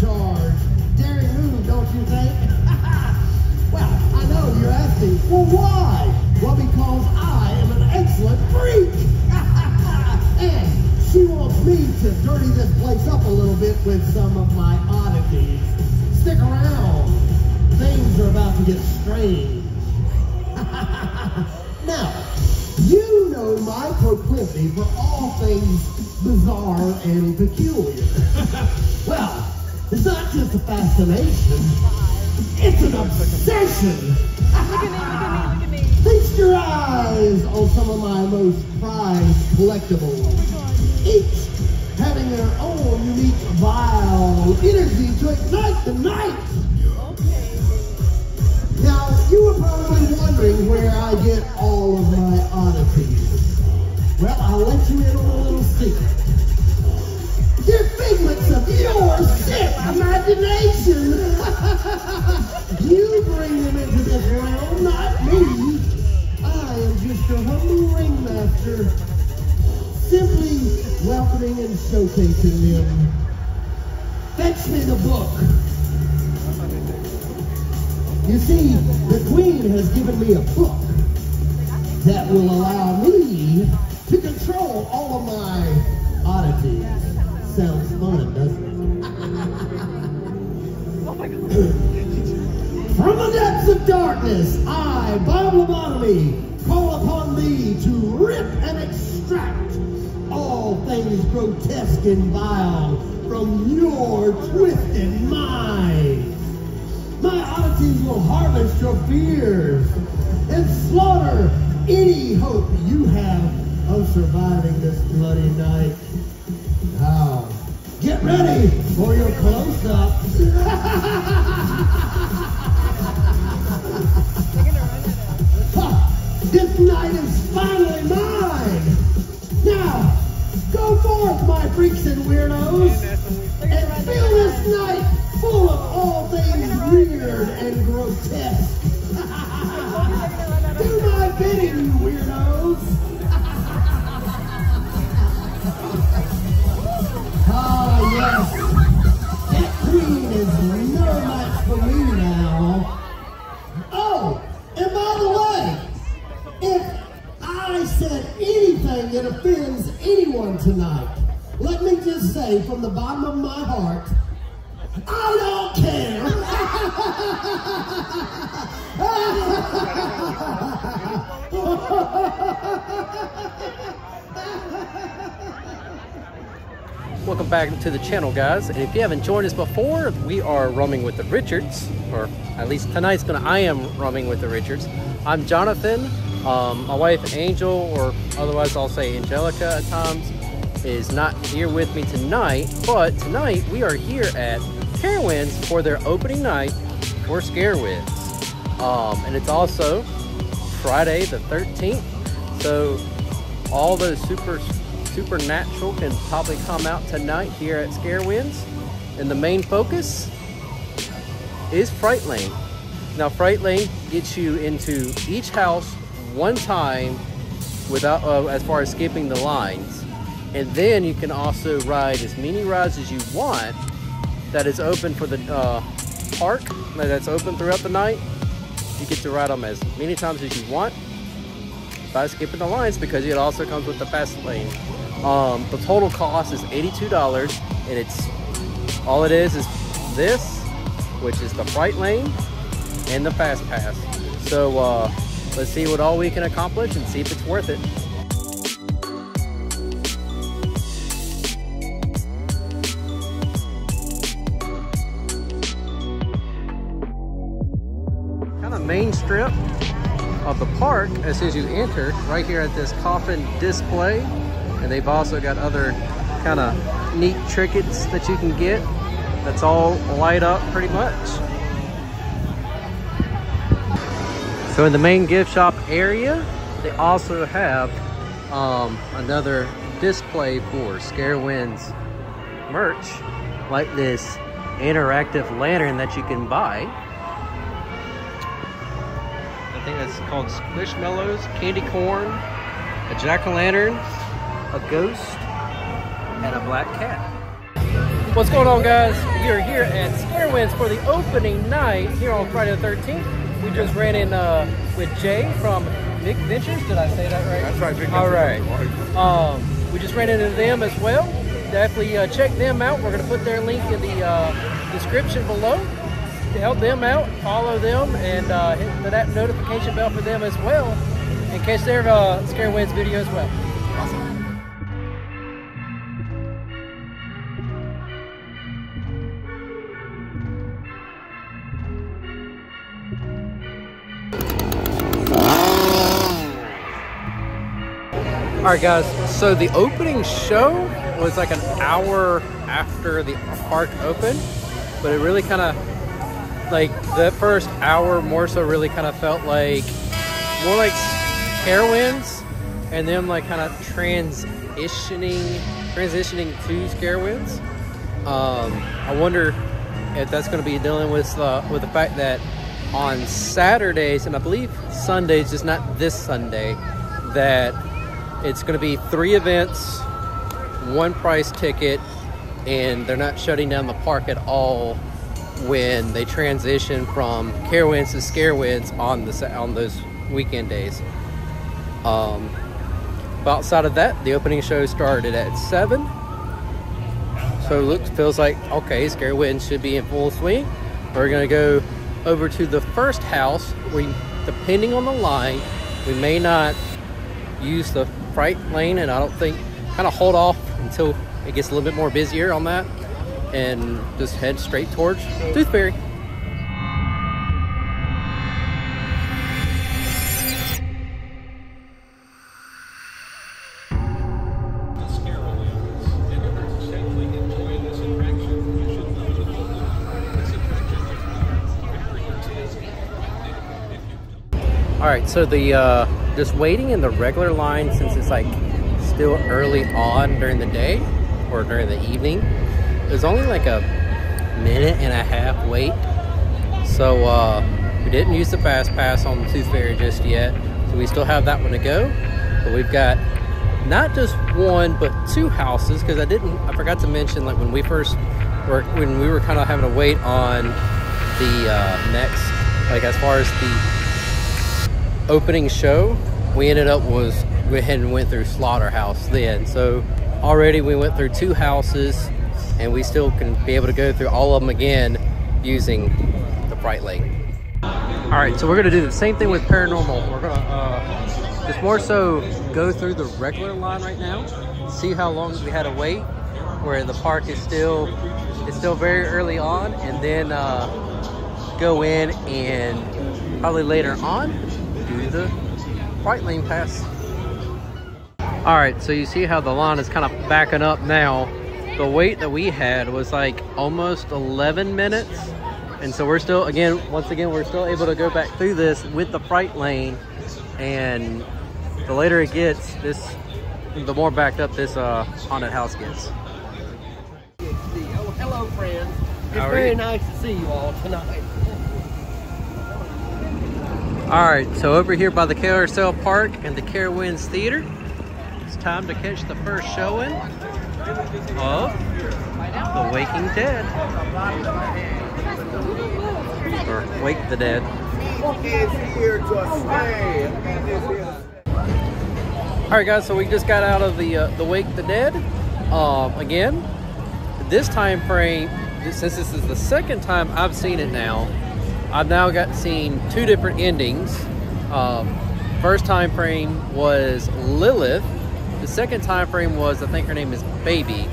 charge. Daring move, don't you think? well, I know you're asking, well, why? Well, because I am an excellent freak. and she wants me to dirty this place up a little bit with some of my oddities. Stick around. Things are about to get strange. now, you know my proclivity for all things bizarre and peculiar. well, it's not just a fascination, it's an obsession. Look at me, look at me, look at me. Feast your eyes on some of my most prized collectibles. Oh Each having their own unique vial energy to ignite the night. Okay. Now, you were probably wondering where I get all of my oddities. Well, I'll let you in on a little secret. Your sick imagination. you bring them into this realm, not me. I am just your humble ringmaster, simply welcoming and showcasing them. Fetch me the book. You see, the Queen has given me a book that will allow me to control all of my oddities. Sounds fun, doesn't it? From the depths of darkness, I, Bob call upon thee to rip and extract all things grotesque and vile from your twisted mind. My oddities will harvest your fears and slaughter any hope you have of surviving this bloody night. Now, get ready for your close-up. This night is finally mine! Now, go forth, my freaks and weirdos, and fill this night full of all things weird and grotesque. If I said anything that offends anyone tonight, let me just say from the bottom of my heart, I don't care. Welcome back to the channel, guys. And if you haven't joined us before, we are roaming with the Richards, or at least tonight's gonna. I am roaming with the Richards. I'm Jonathan. Um, my wife Angel, or otherwise I'll say Angelica at times, is not here with me tonight. But tonight we are here at Carowinds for their opening night for Scarowinds, um, and it's also Friday the 13th. So all those super supernatural can probably come out tonight here at Scarowinds. And the main focus is Fright Lane. Now Fright Lane gets you into each house one time without uh, as far as skipping the lines. And then you can also ride as many rides as you want that is open for the uh, park that's open throughout the night. You get to ride them as many times as you want by skipping the lines because it also comes with the fast lane. Um, the total cost is $82 and it's all it is is this, which is the fright lane and the fast pass. So uh, let's see what all we can accomplish and see if it's worth it. Kind of main strip of the park as soon as you enter right here at this coffin display. And they've also got other kind of neat trinkets that you can get. That's all light up pretty much so in the main gift shop area they also have um, another display for Scarowinds merch like this interactive lantern that you can buy I think that's called Squishmallows, candy corn, a jack-o'-lantern, a ghost, and a black cat. What's going on, guys? We are here at Scarowinds for the opening night here on Friday the 13th. We just ran in uh, with Jay from Vic Ventures. Did I say that right? That's right, Vic All right. Um, we just ran into them as well. Definitely uh, check them out. We're going to put their link in the uh, description below to help them out. Follow them and uh, hit the- that notification bell for them as well in case their uh, Scarowinds video as well. All right, guys. So the opening show was like an hour after the park opened, but it really kind of like the first hour more so really kind of felt like more like Carowinds, and then like kind of transitioning transitioning to Scarowinds. Um, I wonder if that's going to be dealing with uh, with the fact that on Saturdays and I believe Sundays, just not this Sunday, that it's going to be three events, one price ticket, and they're not shutting down the park at all when they transition from Carowinds to Scarowinds on the on those weekend days. Um, but outside of that, the opening show started at seven. So looks feels like okay, Scarowinds should be in full swing. We're gonna go over to the first house. We depending on the line, we may not use the fright lane and I don't think kind of hold off until it gets a little bit more busier on that and just head straight towards Tooth Fairy. All right, so the uh, just waiting in the regular line since it's like still early on during the day or during the evening, there's only like a minute and a half wait. So uh, we didn't use the fast pass on the Tooth Fairy just yet, so we still have that one to go. But we've got not just one but two houses because I didn't I forgot to mention like when we first were when we were kind of having to wait on the uh, next like as far as the opening show, we ended up was we and went through Slaughterhouse then. So already we went through two houses, and we still can be able to go through all of them again using the Fright Lane. All right, so we're gonna do the same thing with paranormal. We're gonna uh, just more so go through the regular line right now, see how long we had to wait, where the park is still it's still very early on, and then uh, go in and probably later on the Fright Lane pass. All right, so you see how the line is kind of backing up now. The wait that we had was like almost 11 minutes. And so we're still, again, once again, we're still able to go back through this with the Fright Lane. And the later it gets, this, the more backed up this uh, haunted house gets. Hello, hello, friends. It's very nice to see you all tonight. All right, so over here by the Carousel Park and the Carowinds Theater, it's time to catch the first showing of The Waking Dead. Or Wake the Dead. All right, guys. So we just got out of the uh, the Wake the Dead. Um, again, this time frame, since this is the second time I've seen it now, I've now got seen two different endings. Um, first time frame was Lilith. The second time frame was I think her name is Baby.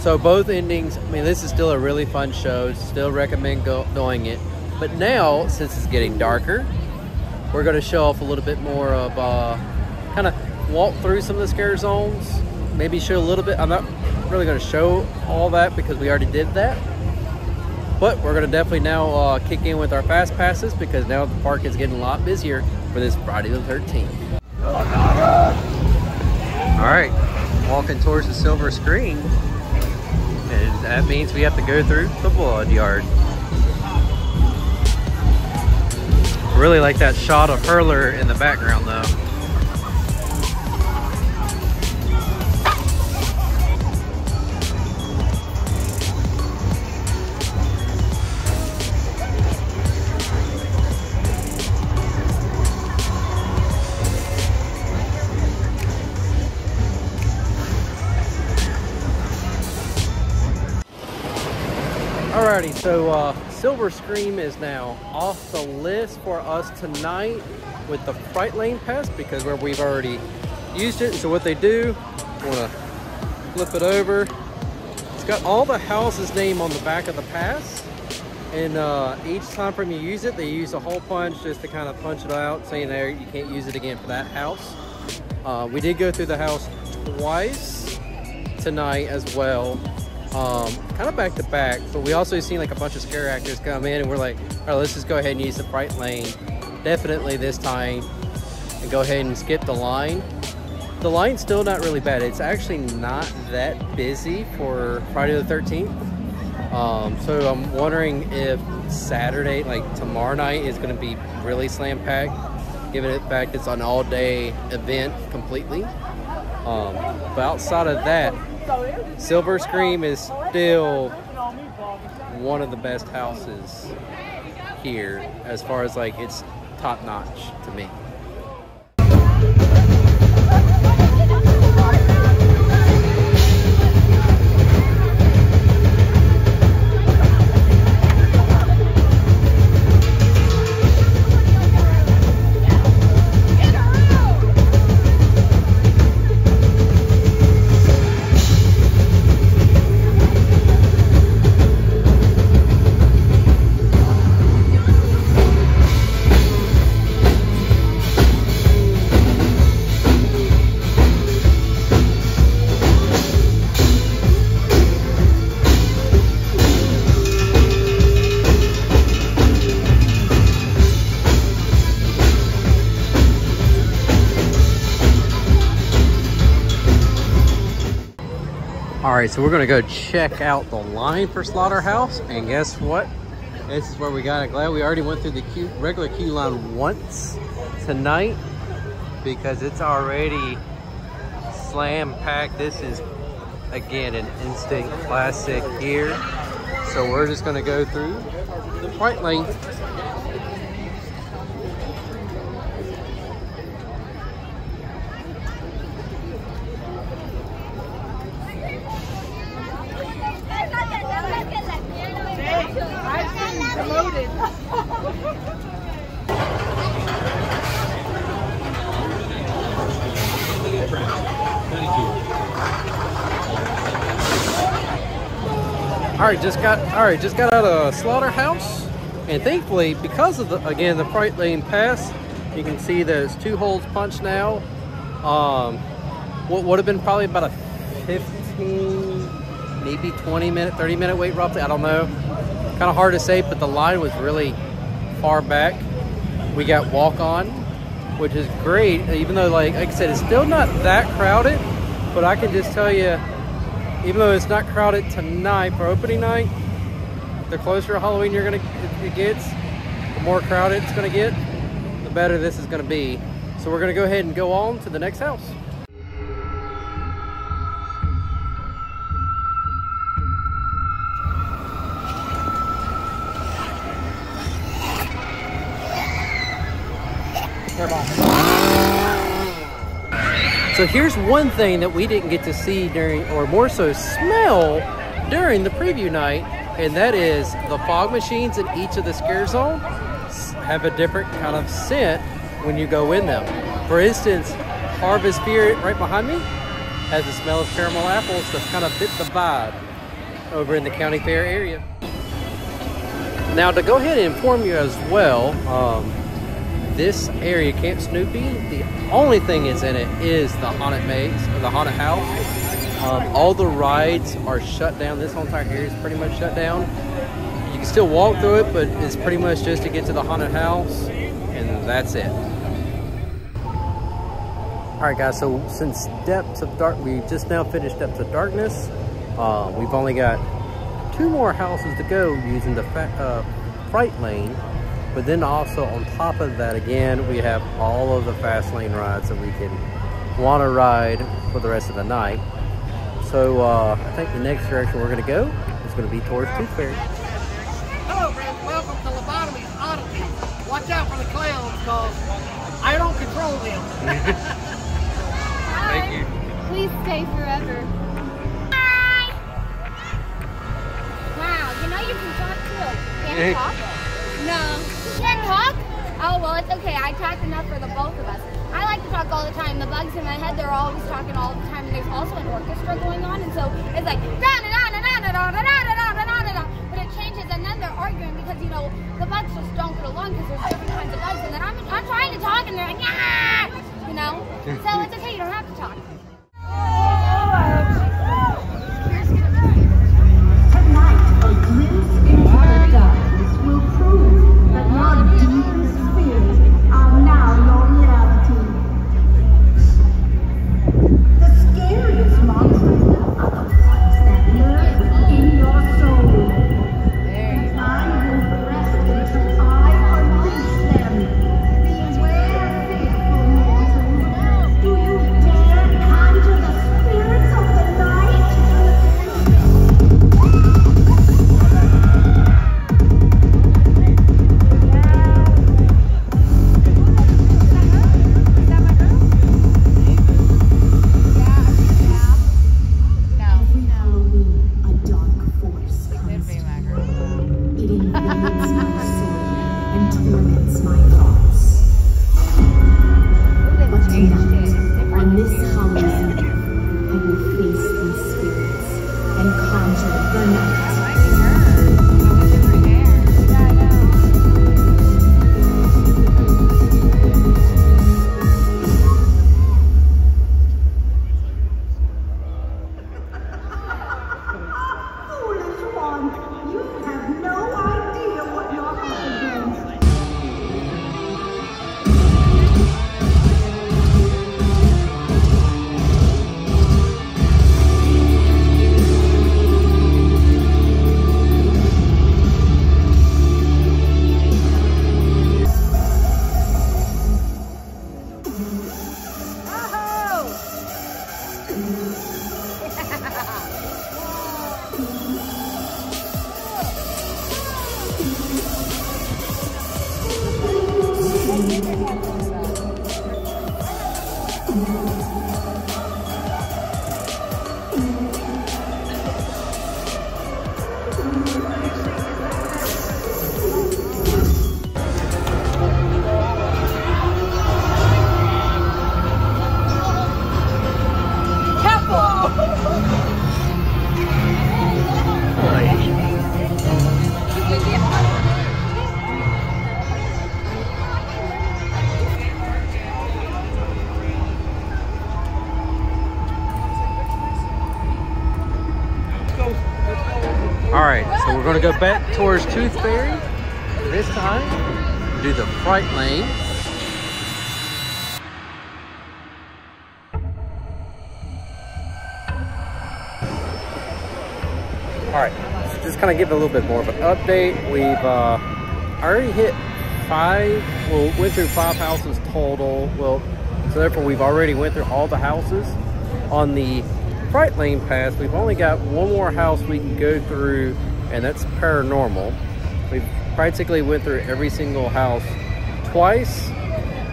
So both endings. I mean, this is still a really fun show. Still recommend go, going it. But now, since it's getting darker, we're going to show off a little bit more of uh, kind of walk through some of the scare zones. Maybe show a little bit. I'm not really going to show all that because we already did that. But we're going to definitely now uh, kick in with our fast passes because now the park is getting a lot busier for this Friday the 13th. All right, walking towards the Silver Scream. And that means we have to go through the blood yard. Really like that shot of Hurler in the background though. So uh, Silver Scream is now off the list for us tonight with the Fright Lane Pass because where we've already used it. So what they do, want to flip it over. It's got all the house's name on the back of the pass. And uh, each time from you use it, they use a hole punch just to kind of punch it out, saying there you can't use it again for that house. Uh, we did go through the house twice tonight as well um, kind of back to back. But we also seen like a bunch of scare actors come in, and we're like, all right, let's just go ahead and use the Fright Lane, definitely this time, and go ahead and skip the line. The line's still not really bad. It's actually not that busy for Friday the 13th. Um, so I'm wondering if Saturday, like tomorrow night, is going to be really slam packed, given the fact it's an all day event completely. Um, but outside of that, Silver Scream is still one of the best houses here as far as like it's top notch to me. All right, so we're gonna go check out the line for Slaughterhouse, and guess what? This is where we got it. Glad we already went through the queue, regular queue line once tonight because it's already slam packed. This is again an instant classic here. So we're just gonna go through the Fright Lane. All right, just got all right, just got out of slaughterhouse, and thankfully, because of the again the Fright Lane Pass, you can see there's two holes punched now. Um, what would have been probably about a 15, maybe 20 minute, 30 minute wait roughly. I don't know. Kind of hard to say, but the line was really far back. We got walk on, which is great. Even though, like, like I said, it's still not that crowded, but I can just tell you even though it's not crowded tonight for opening night, the closer to Halloween you're gonna it gets, the more crowded it's gonna get, the better this is gonna be. So we're gonna go ahead and go on to the next house. So here's one thing that we didn't get to see during, or more so smell, during the preview night, and that is the fog machines in each of the scare zones have a different kind of scent when you go in them. For instance, Harvest Beer right behind me has the smell of caramel apples that kind of fit the vibe over in the county fair area. Now to go ahead and inform you as well, um, this area, Camp Snoopy, the only thing is in it is the haunted maze or the haunted house. Um, all the rides are shut down. This whole entire area is pretty much shut down. You can still walk through it, but it's pretty much just to get to the haunted house, and that's it. All right, guys. So since Depths of Dark, we just now finished Depths of Darkness. Uh, we've only got two more houses to go using the uh, Fright Lane. But then also on top of that, again, we have all of the fast lane rides that we can want to ride for the rest of the night. So uh, I think the next direction we're going to go is going to be towards Tooth Fairy. Hello, friends. Welcome to Lobotomy's Oddity. Watch out for the clowns, because I don't control them. Thank you. Please stay forever. Hi! Wow, you know you you can talk too. Can't Yeah. talk. No. Talk? Oh, well, it's okay. I talk enough for the both of us. I like to talk all the time. The bugs in my head, they're always talking all the time. And there's also an orchestra going on. And so it's like, da da da da da da da da da da da da But it changes and then they're arguing because, you know, the bugs just don't get along because there's different kinds of bugs. And then I'm, I'm trying to talk and they're like, yeah, you know? So it's okay. You don't have to talk. Go back towards Tooth Fairy. This time, do the Fright Lane. All right, so just kind of give a little bit more of an update. We've uh, already hit five, well, went through five houses total. Well, so therefore we've already went through all the houses. On the Fright Lane Pass, we've only got one more house we can go through, and that's paranormal. We've practically went through every single house twice,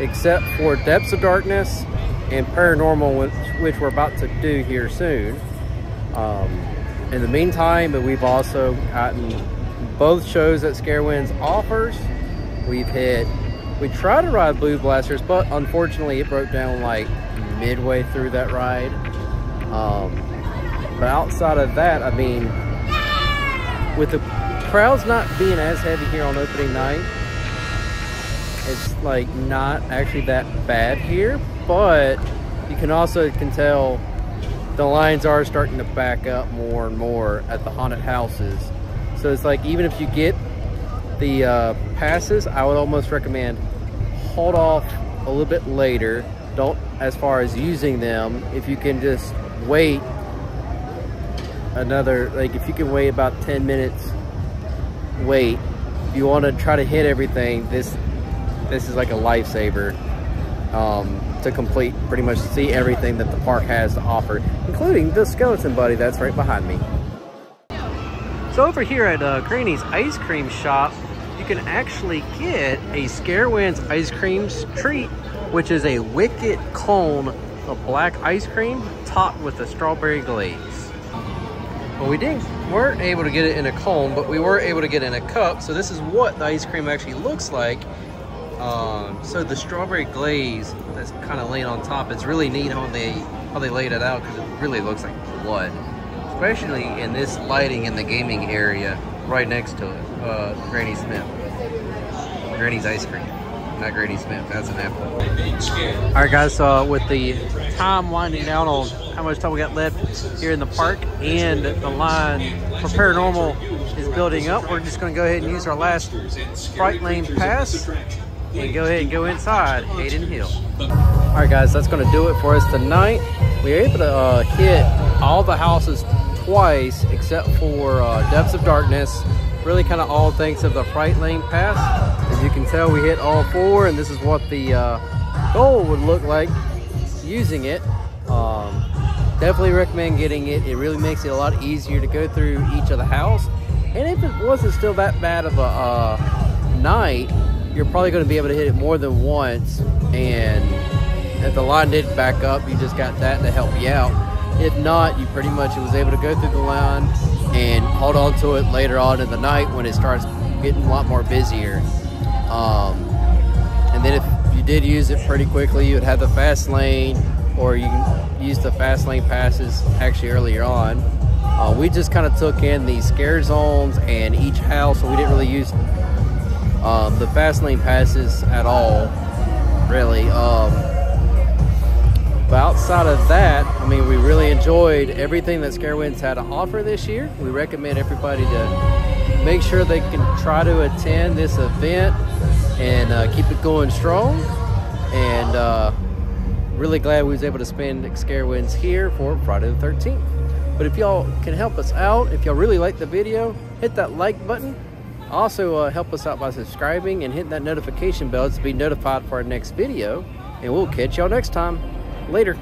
except for Depths of Darkness and Paranormal, which, which we're about to do here soon. Um, in the meantime, but we've also gotten both shows that Scarowinds offers. We've hit, we tried to ride Boo Blasters, but unfortunately it broke down like midway through that ride. Um, but outside of that, I mean, with the crowds not being as heavy here on opening night, it's like not actually that bad here, but you can also can tell the lines are starting to back up more and more at the haunted houses. So it's like even if you get the uh, passes, I would almost recommend hold off a little bit later. Don't as far as using them. If you can just wait another like if you can wait about 10 minutes wait. If you want to try to hit everything this this is like a lifesaver um, to complete pretty much see everything that the park has to offer including the skeleton buddy that's right behind me. So over here at uh, Granny's ice cream shop you can actually get a Scarowinds ice cream treat which is a wicked cone of black ice cream topped with a strawberry glaze But we didn't weren't able to get it in a cone, but we were able to get it in a cup. So this is what the ice cream actually looks like. Um, so the strawberry glaze that's kind of laying on top, it's really neat how they how they laid it out because it really looks like blood, especially in this lighting in the gaming area right next to it. Uh, Granny Smith, Granny's ice cream, not Granny Smith. That's an apple. All right, guys. So with the time winding down on how much time we got left here in the park and the line for paranormal is building up, we're just going to go ahead and use our last Fright Lane pass and go ahead and go inside Hayden Hill. All right, guys, that's going to do it for us tonight. We were able to uh, hit all the houses twice except for uh, Depths of Darkness. Really kind of all thanks of the Fright Lane Pass. You can tell, we hit all four, and this is what the uh, goal would look like using it. Um, definitely recommend getting it. It really makes it a lot easier to go through each of the house. And if it wasn't still that bad of a uh, night, you're probably going to be able to hit it more than once. And if the line did back up, you just got that to help you out. If not, you pretty much was able to go through the line and hold on to it later on in the night when it starts getting a lot more busier. Um, and then if you did use it pretty quickly, you would have the fast lane, or you can use the fast lane passes actually earlier on. Uh, we just kind of took in the scare zones and each house, so we didn't really use um, the fast lane passes at all, really. Um, but outside of that, I mean, we really enjoyed everything that Scarowinds had to offer this year. We recommend everybody to make sure they can try to attend this event and uh, keep it going strong. And uh, really glad we was able to spend Scarowinds here for Friday the 13th. But if y'all can help us out, if y'all really like the video, hit that like button. Also, uh, help us out by subscribing and hitting that notification bell to be notified for our next video. And we'll catch y'all next time. Later.